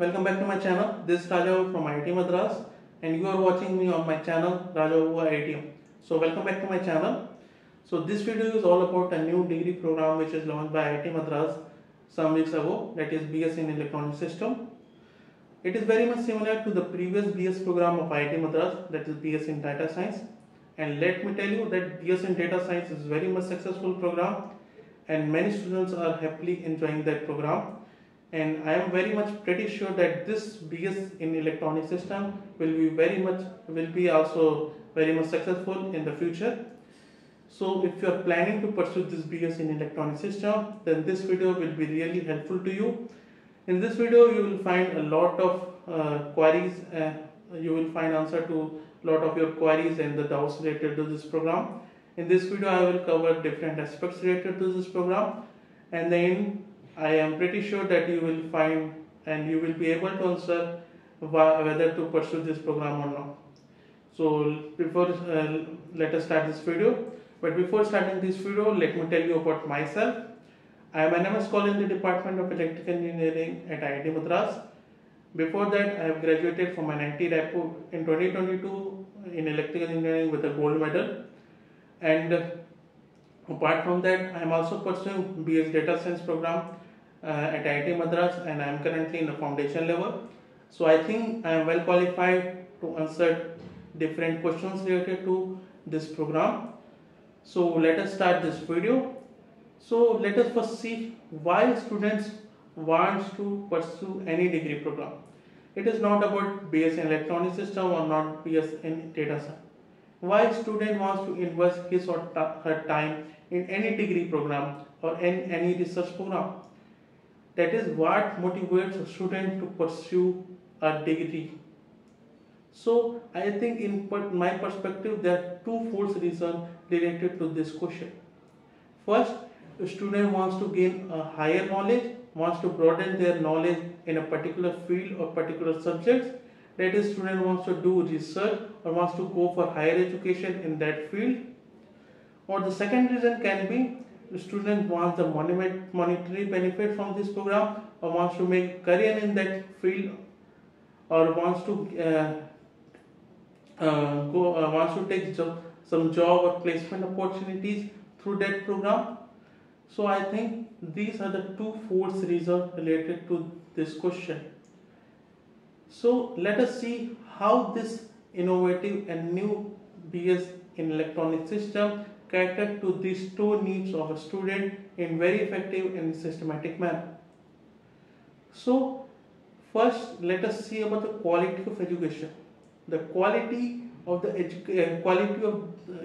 welcome back to my channel. This is Raja from IIT Madras and you are watching me on my channel Raja IITM. So welcome back to my channel. So this video is all about a new degree program which is launched by IIT Madras some weeks ago that is BS in Electronic System. It is very much similar to the previous BS program of IIT Madras that is BS in Data Science and let me tell you that BS in Data Science is very much successful program and many students are happily enjoying that program and I am very much pretty sure that this BS in electronic system will be very much will be also very much successful in the future. So if you are planning to pursue this BS in electronic system then this video will be really helpful to you. In this video you will find a lot of uh, queries uh, you will find answer to a lot of your queries and the doubts related to this program. In this video I will cover different aspects related to this program and then I am pretty sure that you will find and you will be able to answer whether to pursue this program or not. So before uh, let us start this video. But before starting this video, let me tell you about myself. I am an MS scholar in the Department of Electrical Engineering at IIT Madras. Before that, I have graduated from my IIT in 2022 in electrical engineering with a gold medal. And apart from that, I am also pursuing BS Data Science program uh, at IIT Madras and I am currently in the foundation level. So I think I am well qualified to answer different questions related to this program. So let us start this video. So let us first see why students want to pursue any degree program. It is not about BS in electronic system or not BS in data science. Why student wants to invest his or her time in any degree program or in any research program that is what motivates a student to pursue a degree. So I think in my perspective there are two false reasons related to this question. First, a student wants to gain a higher knowledge, wants to broaden their knowledge in a particular field or particular subjects. That is, student wants to do research or wants to go for higher education in that field. Or the second reason can be the student wants the monetary benefit from this program or wants to make career in that field or wants to uh, uh, go uh, wants to take job, some job or placement opportunities through that program so i think these are the two false reasons related to this question so let us see how this innovative and new bs in electronic system catered to these two needs of a student in very effective and systematic manner. So first let us see about the quality of education. The quality of the edu uh, quality of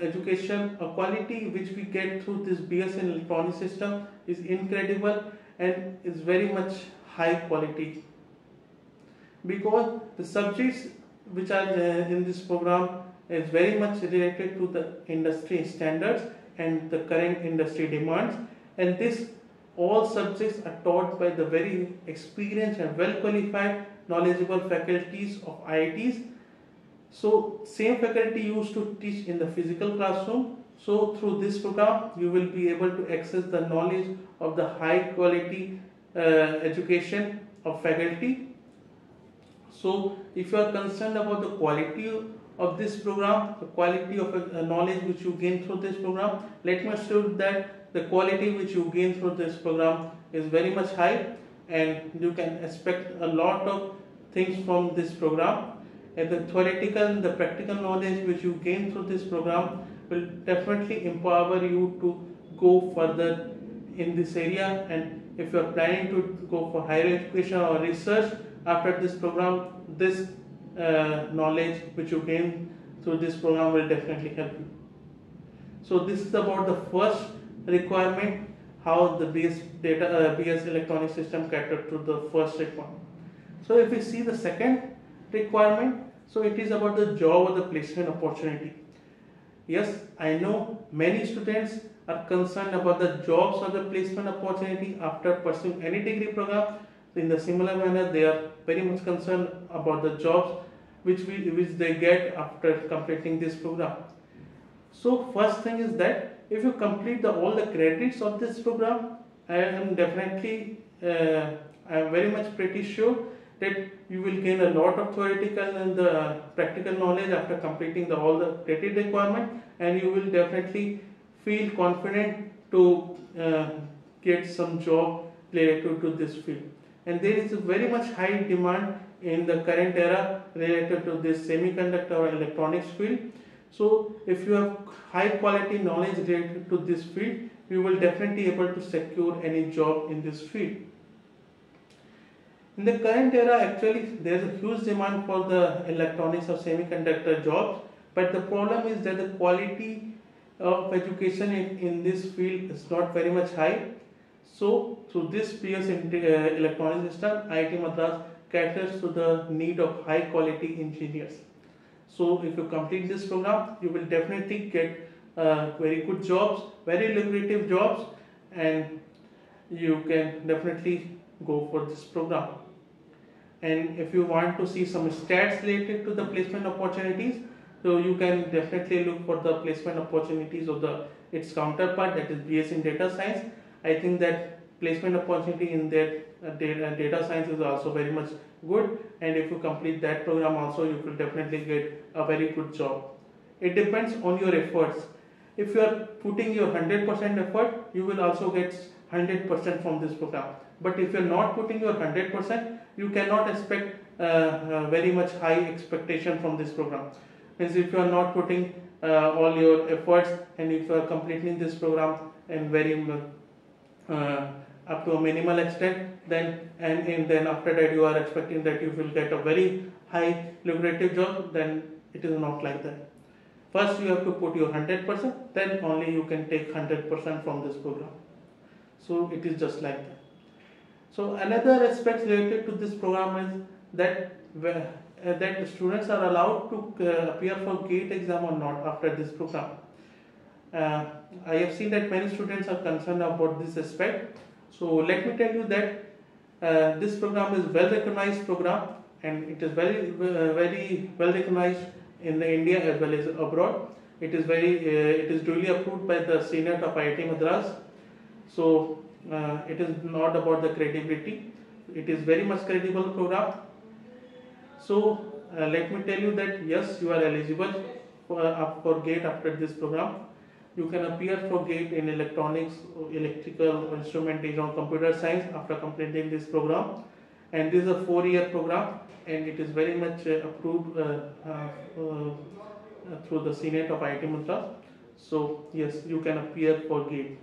education, a quality which we get through this BS in electronic system is incredible and is very much high quality because the subjects which are uh, in this program is very much related to the industry standards and the current industry demands. And this all subjects are taught by the very experienced and well qualified knowledgeable faculties of IITs so same faculty used to teach in the physical classroom. So through this program you will be able to access the knowledge of the high quality uh, education of faculty so if you are concerned about the quality of this program, the quality of uh, knowledge which you gain through this program, let me assure that the quality which you gain through this program is very much high and you can expect a lot of things from this program. And the theoretical and the practical knowledge which you gain through this program will definitely empower you to go further in this area. And if you are planning to go for higher education or research after this program this uh, knowledge which you gain through this program will definitely help you. So this is about the first requirement how the BS data uh, BS electronic system catered to the first requirement. So if we see the second requirement, so it is about the job or the placement opportunity. Yes, I know many students are concerned about the jobs or the placement opportunity after pursuing any degree program. In the similar manner, they are very much concerned about the jobs which we which they get after completing this program. So first thing is that if you complete the all the credits of this program, I am definitely uh, I am very much pretty sure that you will gain a lot of theoretical and the practical knowledge after completing the, all the credit requirement and you will definitely feel confident to uh, get some job related to this field and there is a very much high demand in the current era related to this semiconductor or electronics field. So if you have high quality knowledge related to this field you will definitely able to secure any job in this field. In the current era, actually, there is a huge demand for the electronics or semiconductor jobs, but the problem is that the quality of education in, in this field is not very much high. So, through this BS uh, electronic system, IIT Madras caters to the need of high quality engineers. So, if you complete this program, you will definitely get uh, very good jobs, very lucrative jobs, and you can definitely go for this program and if you want to see some stats related to the placement opportunities so you can definitely look for the placement opportunities of the its counterpart that is BS in data science I think that placement opportunity in that uh, data, data science is also very much good. And if you complete that program also you will definitely get a very good job. It depends on your efforts. If you are putting your 100% effort you will also get 100% from this program. But if you are not putting your 100% you cannot expect uh, uh, very much high expectation from this program. Means if you are not putting uh, all your efforts and if you are completing this program and very uh, up to a minimal extent then and, and then after that you are expecting that you will get a very high lucrative job then it is not like that. First you have to put your 100% then only you can take 100% from this program. So it is just like that. So another aspect related to this program is that uh, that students are allowed to uh, appear for GATE exam or not after this program. Uh, I have seen that many students are concerned about this aspect. So let me tell you that uh, this program is well recognized program and it is very uh, very well recognized in India as well as abroad. It is very uh, it is duly approved by the Senate of IIT Madras. So uh, it is not about the credibility it is very much credible program so uh, let me tell you that yes you are eligible for, uh, for gate after this program you can appear for gate in electronics electrical instrumentation or computer science after completing this program. And this is a four year program and it is very much uh, approved uh, uh, through the senate of IIT Madras so yes you can appear for gate.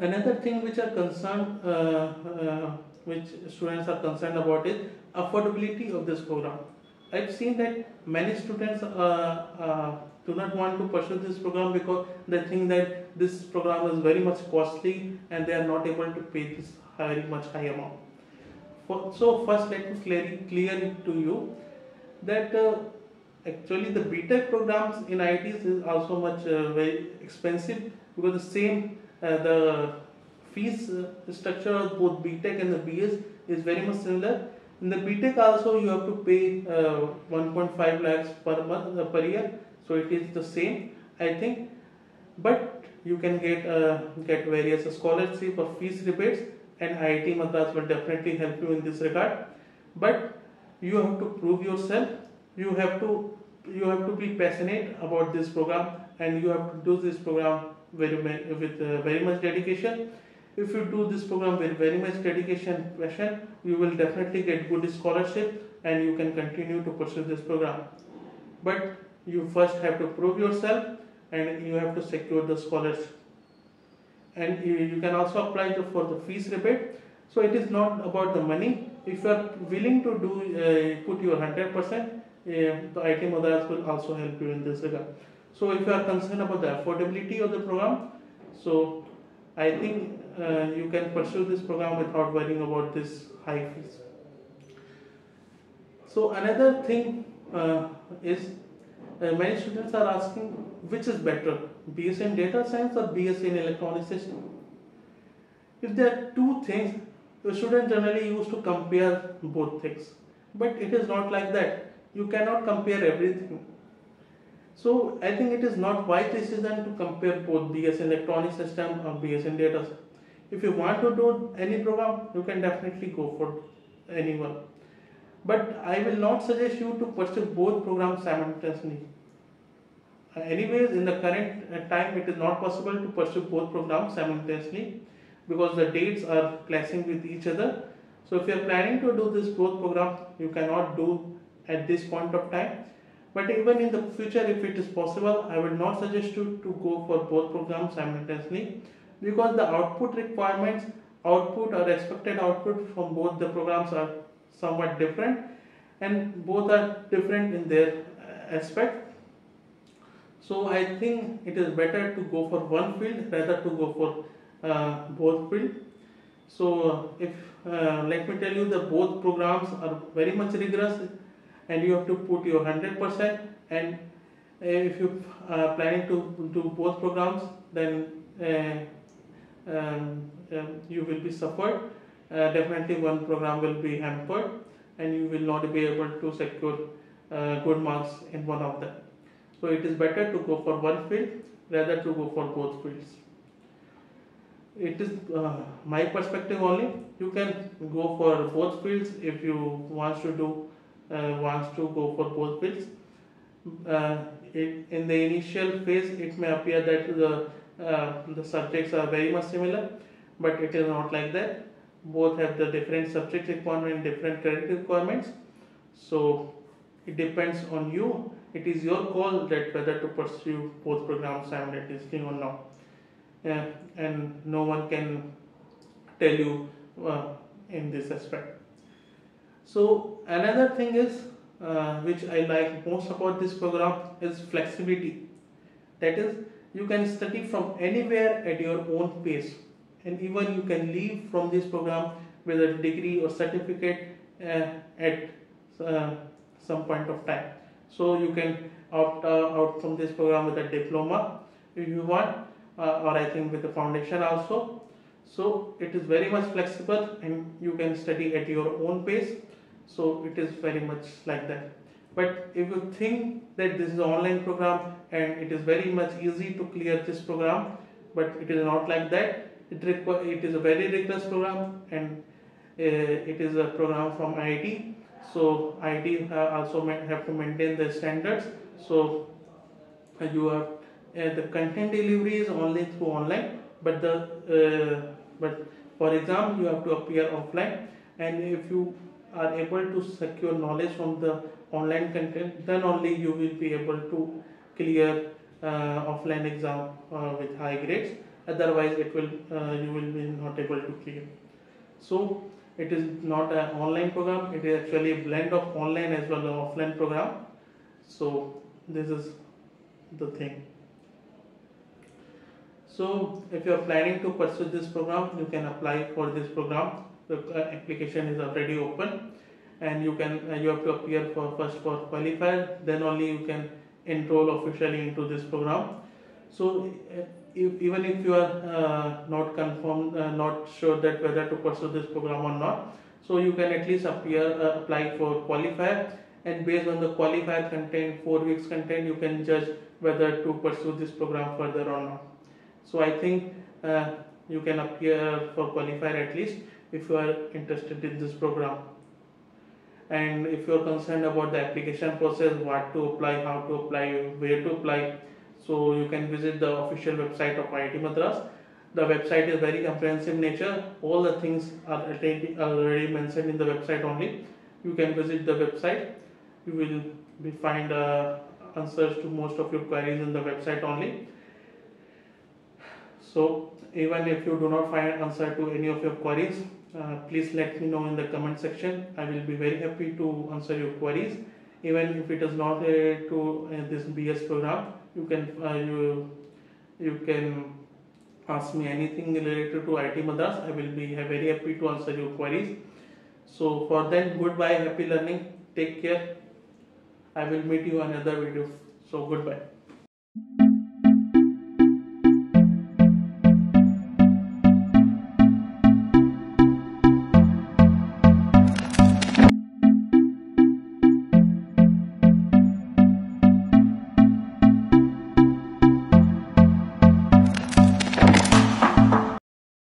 Another thing which are concerned, uh, uh, which students are concerned about is affordability of this program. I've seen that many students uh, uh, do not want to pursue this program because they think that this program is very much costly and they are not able to pay this very much high amount. For, so first let me clear, clear it to you that uh, actually the BTech programs in IITs is also much uh, very expensive because the same uh, the fees uh, structure of both BTech and the BS is very much similar. In the BTech also you have to pay uh, 1.5 lakhs per month per year, so it is the same I think. But you can get get various scholarship or fees rebates, and IIT Madras will definitely help you in this regard. But you have to prove yourself. You have to you have to be passionate about this program, and you have to do this program very with uh, very much dedication if you do this program with very much dedication passion you will definitely get good scholarship and you can continue to pursue this program but you first have to prove yourself and you have to secure the scholarship. And you, you can also apply for the fees rebate. So it is not about the money. If you are willing to do uh, put your 100% uh, the IIT Madras will also help you in this regard. So if you are concerned about the affordability of the program, so I think uh, you can pursue this program without worrying about this high fees. So another thing uh, is uh, many students are asking which is better, BS in data science or BS in electronic system. If there are two things, the student generally used to compare both things. But it is not like that. You cannot compare everything so I think it is not wise decision to compare both BS electronic system or BS in data. If you want to do any program, you can definitely go for anyone. But I will not suggest you to pursue both programs simultaneously. Uh, anyways, in the current uh, time, it is not possible to pursue both programs simultaneously because the dates are clashing with each other. So if you are planning to do this both program, you cannot do at this point of time. But even in the future, if it is possible, I will not suggest you to go for both programs simultaneously because the output requirements, output or expected output from both the programs are somewhat different and both are different in their uh, aspect so I think it is better to go for one field rather to go for uh, both field. So if uh, let me tell you the both programs are very much rigorous and you have to put your 100% and if you are planning to do both programs then uh, um, um, you will be suffered uh, definitely one program will be hampered and you will not be able to secure uh, good marks in one of them so it is better to go for one field rather to go for both fields. It is uh, my perspective only. You can go for both fields if you want to do uh, wants to go for both fields. Uh, it, in the initial phase, it may appear that the uh, the subjects are very much similar, but it is not like that. Both have the different subject requirement, different credit requirements. So it depends on you it is your call that whether to pursue both programs simultaneously or not. Yeah, and no one can tell you uh, in this aspect. So another thing is uh, which I like most about this program is flexibility. That is, you can study from anywhere at your own pace, and even you can leave from this program with a degree or certificate uh, at uh, some point of time. So you can opt uh, out from this program with a diploma if you want uh, or I think with the foundation also. So it is very much flexible and you can study at your own pace. So it is very much like that. But if you think that this is online program and it is very much easy to clear this program, but it is not like that. It, it is a very rigorous program and uh, it is a program from IIT so IT also have to maintain the standards. So you have uh, the content delivery is only through online but the uh, but for exam you have to appear offline. And if you are able to secure knowledge from the online content then only you will be able to clear uh, offline exam uh, with high grades otherwise it will uh, you will be not able to clear so it is not an online program. It is actually a blend of online as well as offline program. So this is the thing. So if you are planning to pursue this program you can apply for this program. The uh, application is already open and you can uh, you have to appear for first for qualifier. Then only you can enroll officially into this program. So if, even if you are uh, not confirmed, uh, not sure that whether to pursue this program or not, so you can at least appear uh, apply for qualifier, and based on the qualifier content, four weeks content, you can judge whether to pursue this program further or not. So I think you can appear for qualifier at least if you are interested in this program. And if you are concerned about the application process, what to apply, how to apply, where to apply, so you can visit the official website of IIT Madras. The website is very comprehensive nature. All the things are already mentioned in the website only. You can visit the website. You will find uh, answers to most of your queries in the website only. So even if you do not find answer to any of your queries, uh, please let me know in the comment section. I will be very happy to answer your queries. Even if it is not uh, to uh, this BS program, you can uh, you you can ask me anything related to IIT Madras. I will be very happy to answer your queries. So for that, goodbye, happy learning. Take care. I will meet you another video. So goodbye.